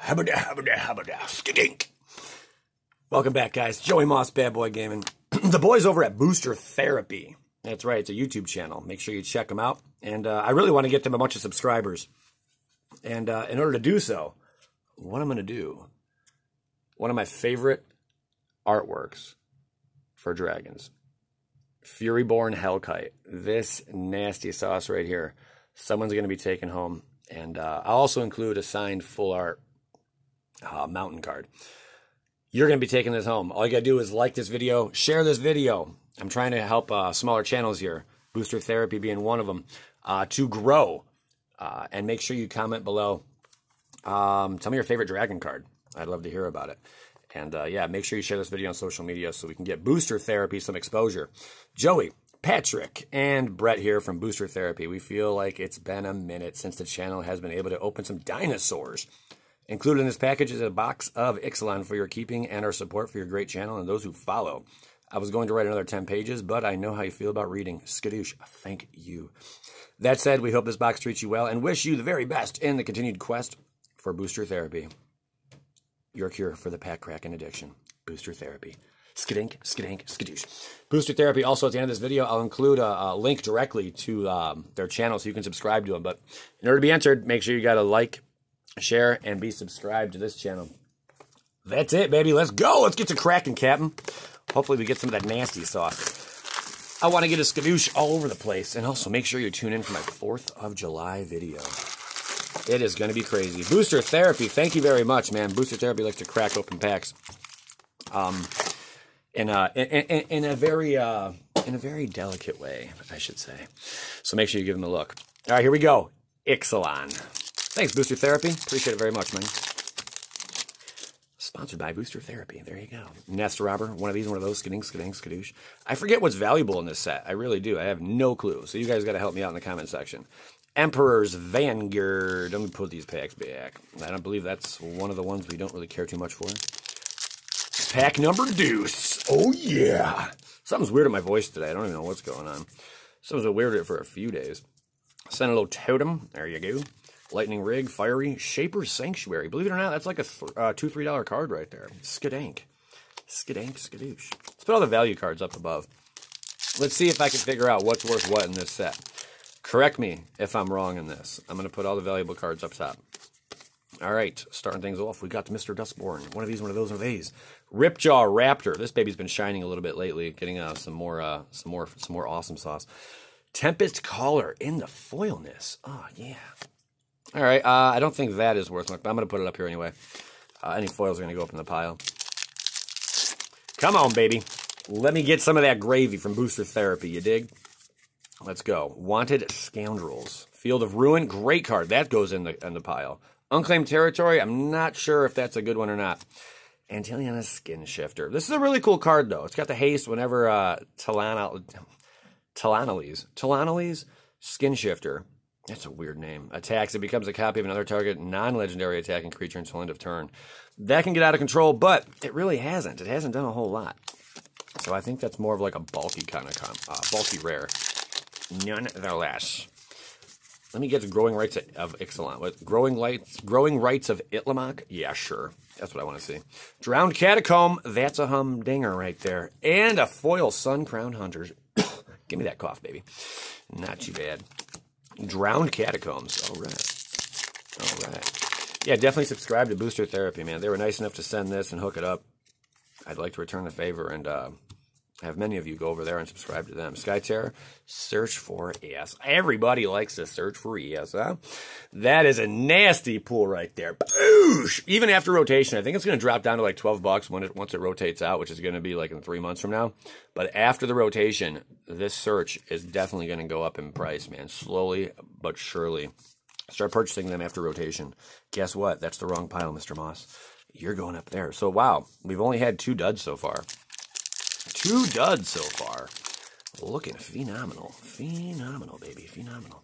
Habada, habada, habada, skidink. Welcome back, guys. Joey Moss, Bad Boy Gaming. the boys over at Booster Therapy. That's right, it's a YouTube channel. Make sure you check them out. And uh, I really want to get them a bunch of subscribers. And uh, in order to do so, what I'm going to do, one of my favorite artworks for dragons, Furyborn Hellkite. This nasty sauce right here. Someone's going to be taken home. And uh, I'll also include a signed full art uh, mountain card. You're going to be taking this home. All you got to do is like this video, share this video. I'm trying to help uh, smaller channels here, Booster Therapy being one of them, uh, to grow. Uh, and make sure you comment below. Um, tell me your favorite dragon card. I'd love to hear about it. And uh, yeah, make sure you share this video on social media so we can get Booster Therapy some exposure. Joey, Patrick, and Brett here from Booster Therapy. We feel like it's been a minute since the channel has been able to open some dinosaurs. Included in this package is a box of Ixalan for your keeping and our support for your great channel and those who follow. I was going to write another 10 pages, but I know how you feel about reading. Skadoosh, thank you. That said, we hope this box treats you well and wish you the very best in the continued quest for booster therapy. Your cure for the pack cracking addiction. Booster therapy. Skidink, skidink, skadoosh. Booster therapy. Also, at the end of this video, I'll include a, a link directly to um, their channel so you can subscribe to them. But in order to be entered, make sure you got to like, share, and be subscribed to this channel. That's it, baby. Let's go. Let's get to cracking, Captain. Hopefully, we get some of that nasty sauce. I want to get a skadoosh all over the place. And also, make sure you tune in for my 4th of July video. It is going to be crazy. Booster Therapy, thank you very much, man. Booster Therapy likes to crack open packs. Um, in a, in, in, in a very, uh, in a very delicate way, I should say. So make sure you give them a look. All right, here we go. Ixalan. Thanks, Booster Therapy. Appreciate it very much, man. Sponsored by Booster Therapy. There you go. Nest Robber, one of these, one of those. Skiding, skiding, skadoosh. I forget what's valuable in this set. I really do. I have no clue. So you guys got to help me out in the comment section. Emperor's Vanguard. Let me put these packs back. I don't believe that's one of the ones we don't really care too much for. Pack number deuce. Oh, yeah. Something's weird in my voice today. I don't even know what's going on. Something's weird for a few days. Sentinel Totem. There you go. Lightning Rig, Fiery, Shaper's Sanctuary. Believe it or not, that's like a th uh, two, three dollar card right there. Skidank. Skidank, skadoosh. Let's put all the value cards up above. Let's see if I can figure out what's worth what in this set. Correct me if I'm wrong in this. I'm going to put all the valuable cards up top. All right, starting things off, we got Mr. Dustborn. One of these, one of those, one of these. Ripjaw Raptor. This baby's been shining a little bit lately, getting uh, some more, uh, some more, some more awesome sauce. Tempest Caller in the foilness. Oh yeah. All right, uh, I don't think that is worth much, but I'm going to put it up here anyway. Uh, any foils are going to go up in the pile. Come on, baby. Let me get some of that gravy from Booster Therapy, you dig? Let's go. Wanted Scoundrels. Field of Ruin, great card. That goes in the in the pile. Unclaimed Territory, I'm not sure if that's a good one or not. Antiliana Skin Shifter. This is a really cool card, though. It's got the haste whenever uh, Talana, Skin Shifter that's a weird name. Attacks, it becomes a copy of another target non-legendary attacking creature until end of turn. That can get out of control, but it really hasn't. It hasn't done a whole lot. So I think that's more of like a bulky kind of uh, bulky rare. Nonetheless. Let me get the growing rights of Ixalan. What growing lights growing Rites of Itlimoc? Yeah, sure. That's what I want to see. Drowned Catacomb, that's a humdinger right there. And a foil Sun-Crowned Hunters. Give me that cough, baby. Not too bad. Drowned Catacombs. All right. All right. Yeah, definitely subscribe to Booster Therapy, man. They were nice enough to send this and hook it up. I'd like to return the favor and uh, have many of you go over there and subscribe to them. Skyterror, search for ES. Everybody likes to search for ES, huh? That is a nasty pool right there. Boosh! Even after rotation, I think it's going to drop down to like 12 bucks when it, once it rotates out, which is going to be like in three months from now. But after the rotation, this search is definitely going to go up in price, man. Slowly but surely. Start purchasing them after rotation. Guess what? That's the wrong pile, Mr. Moss. You're going up there. So, wow, we've only had two duds so far. Two duds so far. Looking phenomenal. Phenomenal, baby. Phenomenal.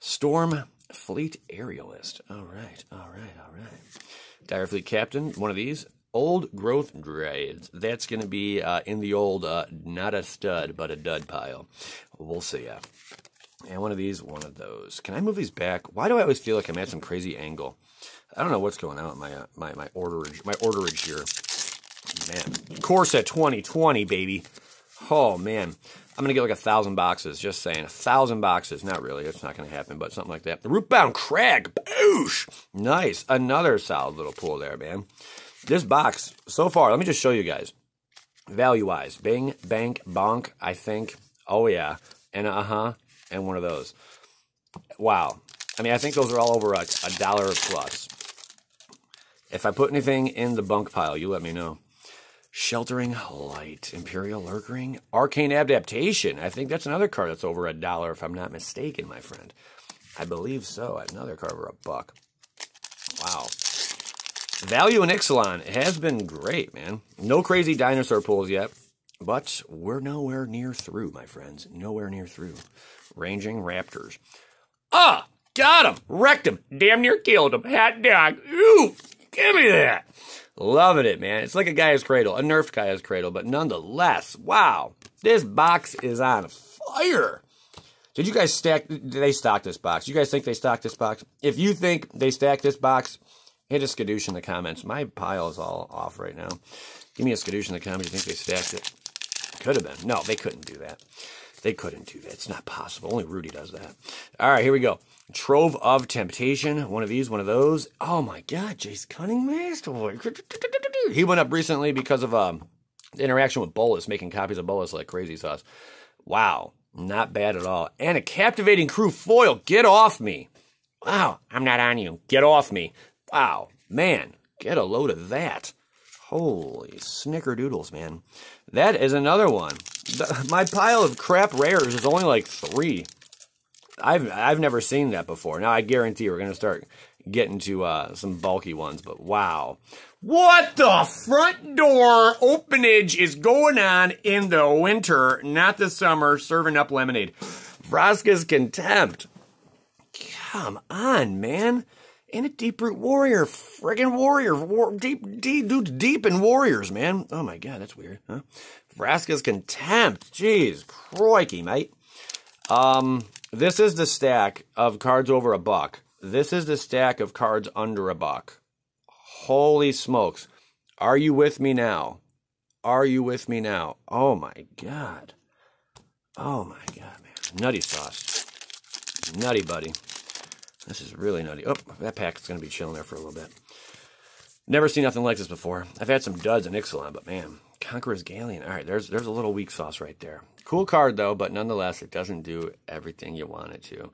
Storm Fleet Aerialist. All right, all right, all right. Dire Fleet Captain, one of these. Old-Growth Dryads. That's going to be uh, in the old, uh, not a stud, but a dud pile. We'll see ya. And one of these, one of those. Can I move these back? Why do I always feel like I'm at some crazy angle? I don't know what's going on with my uh, my my orderage my orderage here. Man, Core Set 2020, baby. Oh man, I'm gonna get like a thousand boxes. Just saying, a thousand boxes. Not really. It's not gonna happen, but something like that. The Rootbound Crag, boosh. Nice. Another solid little pull there, man. This box so far. Let me just show you guys. Value wise, Bing, Bank, Bonk. I think. Oh yeah, and uh huh and one of those. Wow. I mean, I think those are all over a, a dollar plus. If I put anything in the bunk pile, you let me know. Sheltering Light, Imperial Lurkring, Arcane Adaptation. I think that's another card that's over a dollar, if I'm not mistaken, my friend. I believe so. Another card over a buck. Wow. Value in Ixalan has been great, man. No crazy dinosaur pulls yet, but we're nowhere near through, my friends. Nowhere near through. Ranging Raptors. Ah, got him. Wrecked him. Damn near killed him. Hat dog. Ooh, give me that. Loving it, man. It's like a Gaea's Cradle, a nerfed Gaea's Cradle, but nonetheless, wow. This box is on fire. Did you guys stack, did they stock this box? You guys think they stocked this box? If you think they stacked this box, hit a skadoosh in the comments. My pile is all off right now. Give me a skadoosh in the comments. You think they stacked it? Could have been. No, they couldn't do that. They couldn't do that. It's not possible. Only Rudy does that. All right, here we go. Trove of Temptation. One of these, one of those. Oh my God, Jace Cunning Masterboy. He went up recently because of um, interaction with Bolas, making copies of Bolas like crazy sauce. Wow, not bad at all. And a captivating crew foil. Get off me. Wow, I'm not on you. Get off me. Wow, man, get a load of that. Holy snickerdoodles, man. That is another one. The, my pile of crap rares is only like three. I've I've never seen that before. Now I guarantee we're gonna start getting to uh, some bulky ones, but wow. What the front door openage is going on in the winter, not the summer, serving up lemonade. Vraska's Contempt. Come on, man. And a deep root warrior, friggin' warrior, war, deep, deep, dude, deep in warriors, man. Oh my god, that's weird, huh? Vraska's Contempt. Jeez, crikey, mate. Um, this is the stack of cards over a buck. This is the stack of cards under a buck. Holy smokes. Are you with me now? Are you with me now? Oh my god. Oh my god, man. Nutty sauce. Nutty, buddy. This is really nutty. Oh, that pack is going to be chilling there for a little bit. Never seen nothing like this before. I've had some duds in Ixalan, but man, Conqueror's Galleon. All right, there's there's a little weak sauce right there. Cool card though, but nonetheless, it doesn't do everything you want it to.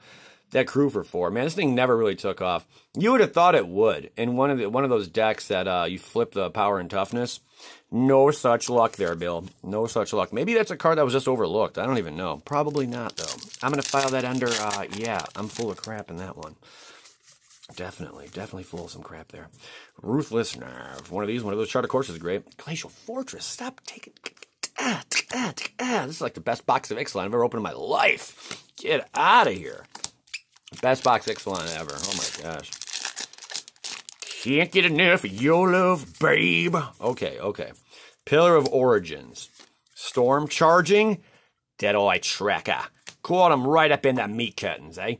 That crew for four, man, this thing never really took off. You would have thought it would in one of the one of those decks that uh, you flip the power and toughness. No such luck there, Bill. No such luck. Maybe that's a card that was just overlooked. I don't even know. Probably not though. I'm gonna file that under. Uh, yeah, I'm full of crap in that one. Definitely, definitely full of some crap there. Ruthless Nerve. One of these, one of those charter courses is great. Glacial Fortress. Stop taking. Ah, ah, ah. This is like the best box of Ixalan I've ever opened in my life. Get out of here. Best box Ixalan ever. Oh my gosh. Can't get enough of your love, babe. Okay, okay. Pillar of Origins. Storm Charging. Deadeye Tracker. Caught him right up in the meat curtains, eh?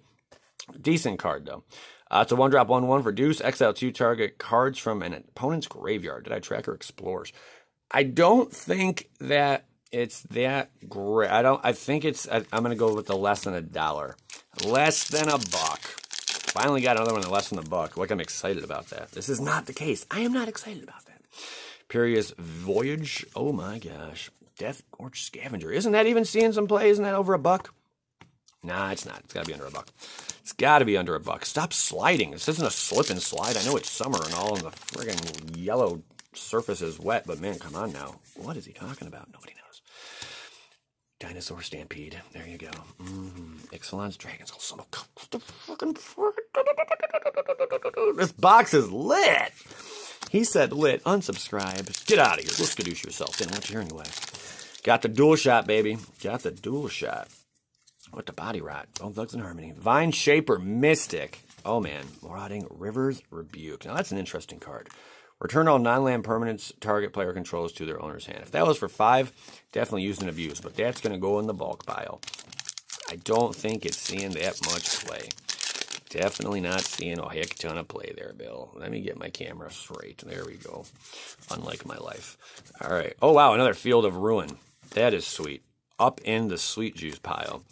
Decent card, though. Uh, it's a one drop one one for Deuce. Exile two target cards from an opponent's graveyard. Deadeye Tracker explores? I don't think that it's that great. I don't. I think it's. I, am gonna go with the less than a dollar, less than a buck. Finally got another one less than a buck. Like I'm excited about that. This is not the case. I am not excited about that. Imperious Voyage. Oh my gosh. Deathgorge Scavenger. Isn't that even seeing some play? Isn't that over a buck? Nah, it's not. It's got to be under a buck. It's got to be under a buck. Stop sliding. This isn't a slip and slide. I know it's summer and all, and the friggin' yellow surface is wet, but man, come on now. What is he talking about? Nobody knows. Dinosaur Stampede. There you go. Mm-hmm. Ixalan's Dragon Skull fucking This box is lit. He said lit. Unsubscribe. Get out of here. Skadoosh yourself. Didn't want you here anyway. Got the dual shot, baby. Got the dual shot. What the body rot? Bone Thugs in Harmony. Vineshaper Mystic. Oh man. Marauding Rivers Rebuke. Now that's an interesting card. Return all non-land permanents target player controls to their owner's hand. If that was for five, definitely used and abused, but that's going to go in the bulk pile. I don't think it's seeing that much play. Definitely not seeing a heck ton of play there, Bill. Let me get my camera straight. There we go. Unlike my life. All right. Oh, wow. Another Field of Ruin. That is sweet. Up in the sweet juice pile.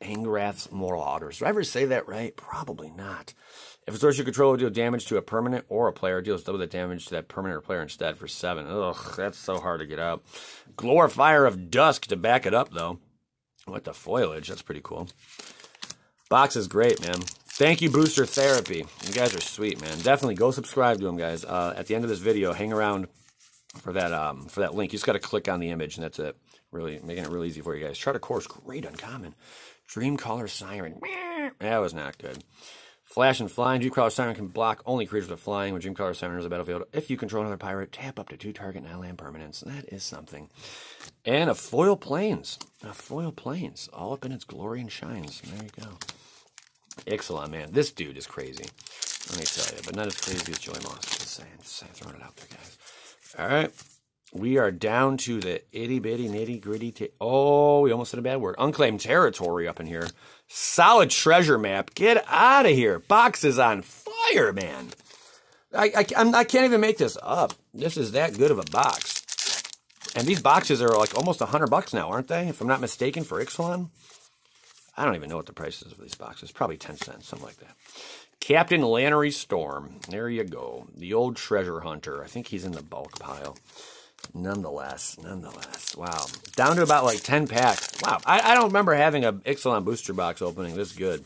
Angrath's Marauders. Did I ever say that right? Probably not. If a source you control will deal damage to a permanent or a player, deals double the damage to that permanent or player instead for seven. Ugh, that's so hard to get out. Glorifier of Dusk to back it up, though. What the foliage? That's pretty cool. Box is great, man. Thank you, Booster Therapy. You guys are sweet, man. Definitely go subscribe to them, guys. Uh, at the end of this video, hang around for that um, for that link. You just got to click on the image, and that's it. Really making it really easy for you guys. Chart a Course, great uncommon. Dreamcaller Siren. That was not good. Flash and Flying. Dreamcaller Siren can block only creatures with flying when Dreamcaller Siren is the battlefield. If you control another pirate, tap up to two target non-land permanents. That is something. And a Foil Plains. A Foil Plains. All up in its glory and shines. There you go. Ixalan, man. This dude is crazy. Let me tell you. But not as crazy as Joey Moss. Just saying. Just saying. Throwing it out there, guys. All right. We are down to the itty bitty nitty gritty. T- oh, we almost said a bad word. Unclaimed territory up in here. Solid treasure map. Get out of here. Box is on fire, man. I, I, I'm, I can't even make this up. This is that good of a box. And these boxes are like almost 100 bucks now, aren't they? If I'm not mistaken, for Ixalan. I don't even know what the price is of these boxes. Probably 10 cents, something like that. Captain Lannery Storm. There you go. The old treasure hunter. I think he's in the bulk pile. Nonetheless, nonetheless. Wow. Down to about like 10 packs. Wow. I, I don't remember having a Ixalan booster box opening this good.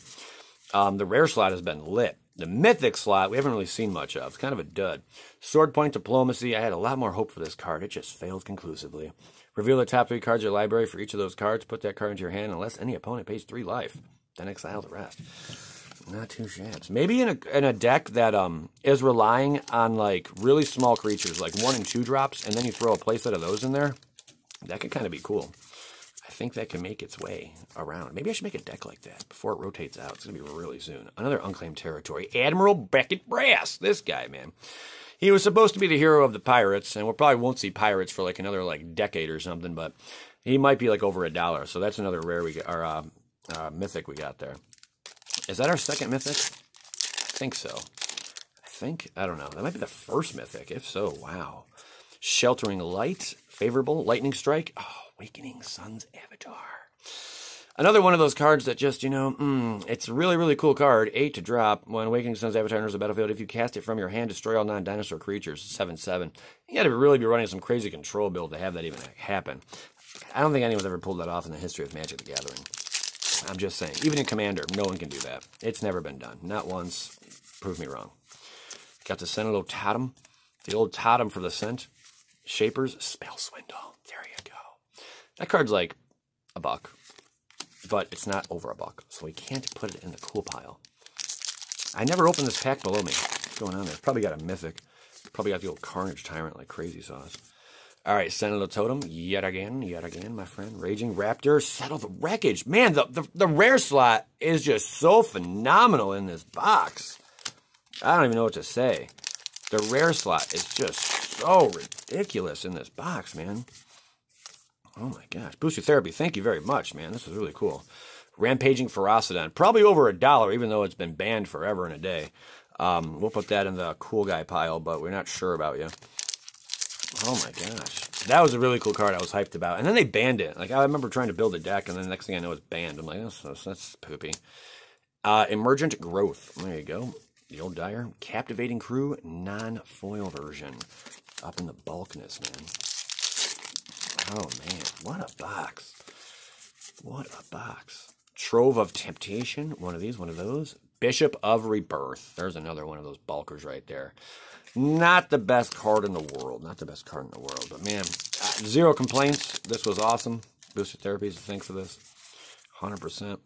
Um, the rare slot has been lit. The mythic slot, we haven't really seen much of. It's kind of a dud. Sword Point Diplomacy, I had a lot more hope for this card. It just failed conclusively. Reveal the top three cards of your library for each of those cards. Put that card into your hand unless any opponent pays three life. Then exile the rest. Not two shabs. Maybe in a in a deck that um is relying on like really small creatures, like one and two drops, and then you throw a playset of those in there. That could kind of be cool. I think that can make its way around. Maybe I should make a deck like that before it rotates out. It's gonna be really soon. Another unclaimed territory. Admiral Beckett Brass. This guy, man. He was supposed to be the hero of the pirates, and we probably won't see pirates for like another like decade or something. But he might be like over a dollar. So that's another rare we got, or uh, uh, mythic we got there. Is that our second mythic? I think so. I think, I don't know. That might be the first mythic. If so, wow. Sheltering Light, favorable. Lightning Strike. Oh, Awakening Sun's Avatar. Another one of those cards that just, you know, mm, it's a really, really cool card. Eight to drop. When Awakening Sun's Avatar enters the battlefield, if you cast it from your hand, destroy all non dinosaur creatures. 7 7. You got to really be running some crazy control build to have that even happen. I don't think anyone's ever pulled that off in the history of Magic the Gathering. I'm just saying. Even in Commander, no one can do that. It's never been done. Not once. Prove me wrong. Got the Sentinel Totem. The old totem for the scent. Shapers, Spell Swindle. There you go. That card's like a buck. But it's not over a buck. So we can't put it in the cool pile. I never opened this pack below me. What's going on there? Probably got a mythic. Probably got the old Carnage Tyrant like crazy sauce. All right, Sentinel Totem, yet again, yet again, my friend. Raging Raptor, Settle the Wreckage. Man, the, the, the rare slot is just so phenomenal in this box. I don't even know what to say. The rare slot is just so ridiculous in this box, man. Oh my gosh. Booster Therapy, thank you very much, man. This was really cool. Rampaging Ferocidon, probably over a dollar, even though it's been banned forever and a day. Um, we'll put that in the cool guy pile, but we're not sure about you. Oh my gosh. That was a really cool card I was hyped about. And then they banned it. Like, I remember trying to build a deck, and then the next thing I know, it's banned. I'm like, that's, that's, that's poopy. Uh, Emergent Growth. There you go. The old Dire. Captivating Crew, non-foil version. Up in the bulkness, man. Oh, man. What a box. What a box. Trove of Temptation. One of these, one of those. Bishop of Rebirth. There's another one of those bulkers right there. Not the best card in the world. Not the best card in the world. But man, uh, zero complaints. This was awesome. Booster Therapies, thanks for this. 100%.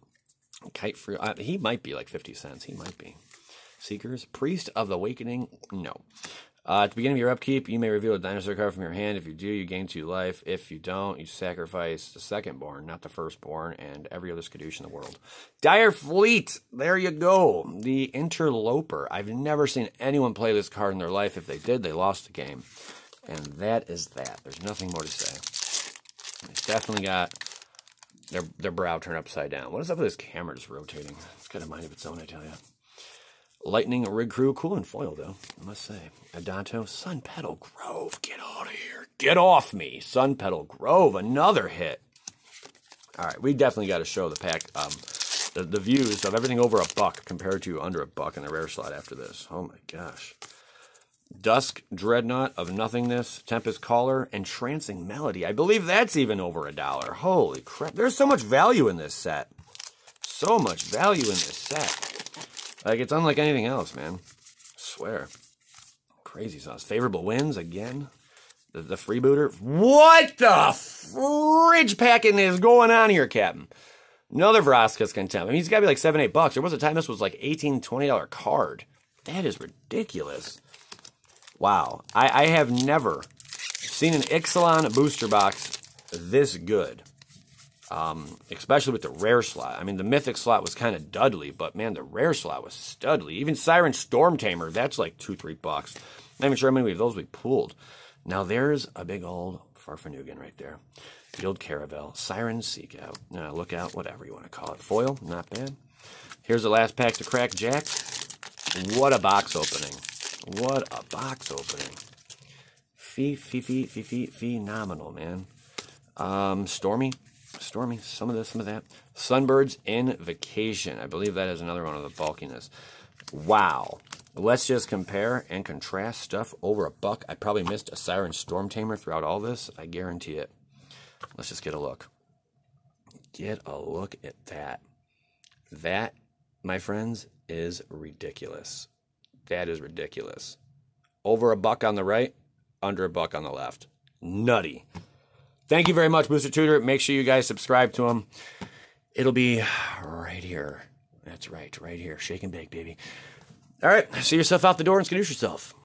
Kite free. Uh, he might be like 50 cents. He might be. Seekers. Priest of the Awakening. No. Uh, at the beginning of your upkeep, you may reveal a dinosaur card from your hand. If you do, you gain two life. If you don't, you sacrifice the secondborn, not the firstborn, and every other Skadoosh in the world. Dire Fleet, there you go. The Interloper. I've never seen anyone play this card in their life. If they did, they lost the game. And that is that. There's nothing more to say. It's definitely got their their brow turned upside down. What is up with this camera just rotating? It's got a mind of its own, I tell you. Lightning Rig Crew, cool and foil though, I must say. Adanto, Sunpetal Grove, get out of here. Get off me. Sunpetal Grove, another hit. All right, we definitely got to show the pack, um, the, the views of everything over a buck compared to under a buck in the rare slot after this. Oh my gosh. Dusk Dreadnought of Nothingness, Tempest Caller, and Trancing Melody. I believe that's even over a dollar. Holy crap. There's so much value in this set. So much value in this set. Like, it's unlike anything else, man. I swear. Crazy sauce. Favorable wins again. The, the freebooter. What the fridge packing is going on here, Captain? Another Vraska's Contempt. I mean, he's got to be like 7, 8 bucks. There was a time this was like 18 $20 card. That is ridiculous. Wow. I, I have never seen an Ixalan booster box this good. Um, especially with the rare slot. I mean, the mythic slot was kind of dudley, but man, the rare slot was studly. Even Siren Stormtamer, that's like two, three bucks. Not even sure how many of those we pulled. Now there's a big old Farfanugan right there. Field Caravel, Siren Seek Out, uh, whatever you want to call it. Foil, not bad. Here's the last pack to crack, Jack. What a box opening. What a box opening. Fee, fee, fee, fee, fee, phenomenal, man. Um, Stormy, Stormy, some of this, some of that. Sunbird's Invocation. I believe that is another one of the bulkiness. Wow. Let's just compare and contrast stuff over a buck. I probably missed a Siren Stormtamer throughout all this. I guarantee it. Let's just get a look. Get a look at that. That, my friends, is ridiculous. That is ridiculous. Over a buck on the right, under a buck on the left. Nutty. Thank you very much, Booster Tutor. Make sure you guys subscribe to him. It'll be right here. That's right, right here. Shake and bake, baby. All right, see yourself out the door and skadoosh yourself.